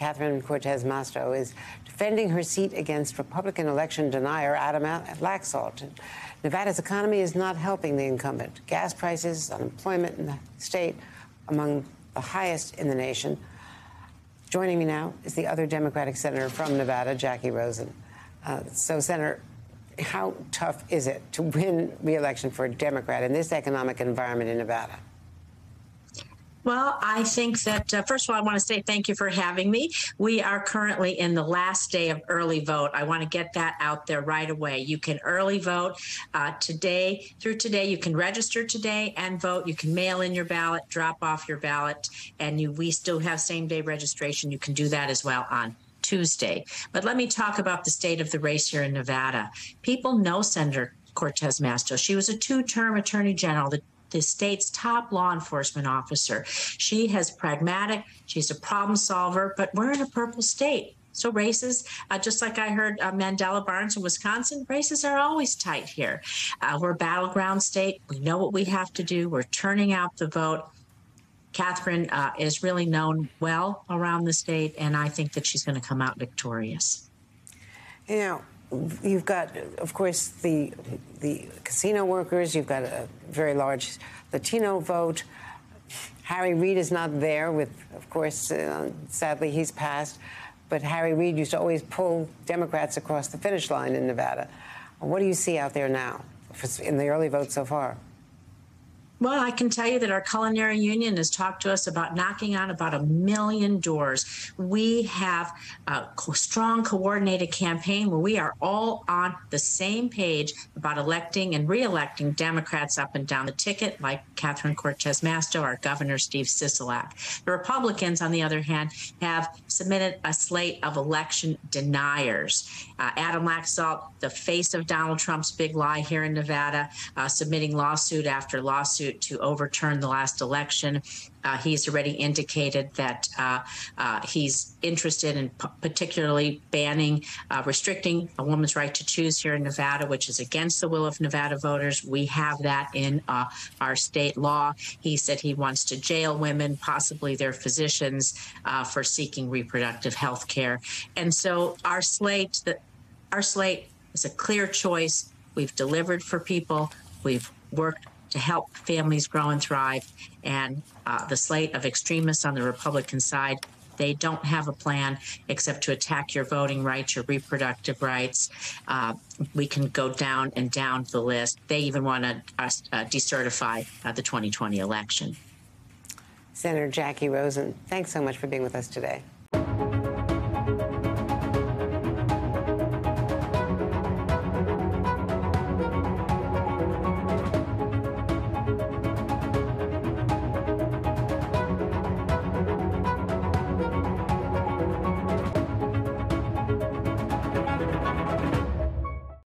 Catherine Cortez Masto is defending her seat against Republican election denier Adam Laxalt. Nevada's economy is not helping the incumbent. Gas prices, unemployment in the state among the highest in the nation. Joining me now is the other Democratic senator from Nevada, Jacky Rosen. Uh, so, Senator, how tough is it to win re-election for a Democrat in this economic environment in Nevada? Well, I think that, uh, first of all, I want to say thank you for having me. We are currently in the last day of early vote. I want to get that out there right away. You can early vote uh, today, through today. You can register today and vote. You can mail in your ballot, drop off your ballot, and you, we still have same day registration. You can do that as well on Tuesday. But let me talk about the state of the race here in Nevada. People know Senator Cortez Masto. She was a two term attorney general. The the state's top law enforcement officer. She has pragmatic, she's a problem solver, but we're in a purple state. So races, uh, just like I heard uh, Mandela Barnes in Wisconsin, races are always tight here. Uh, we're a battleground state. We know what we have to do. We're turning out the vote. Catherine uh, is really known well around the state, and I think that she's going to come out victorious. You know, you've got, of course, the the casino workers. You've got a very large Latino vote. Harry Reid is not there. With, of course, uh, sadly he's passed. But Harry Reid used to always pull Democrats across the finish line in Nevada. What do you see out there now in the early vote so far? Well, I can tell you that our culinary union has talked to us about knocking on about a million doors. We have a strong coordinated campaign where we are all on the same page about electing and reelecting Democrats up and down the ticket, like Catherine Cortez Masto, our governor, Steve Sisolak. The Republicans, on the other hand, have submitted a slate of election deniers. Uh, Adam Laxalt, the face of Donald Trump's big lie here in Nevada, uh, submitting lawsuit after lawsuit to overturn the last election. Uh, he's already indicated that uh, uh, he's interested in p- particularly banning, uh, restricting a woman's right to choose here in Nevada, which is against the will of Nevada voters. We have that in uh, our state law. He said he wants to jail women, possibly their physicians, uh, for seeking reproductive health care. And so our slate, the, our slate is a clear choice. We've delivered for people. We've worked to help families grow and thrive. And uh, the slate of extremists on the Republican side, they don't have a plan except to attack your voting rights, your reproductive rights. Uh, we can go down and down the list. They even want to uh, uh decertify uh, the 2020 election. Senator Jacky Rosen, thanks so much for being with us today.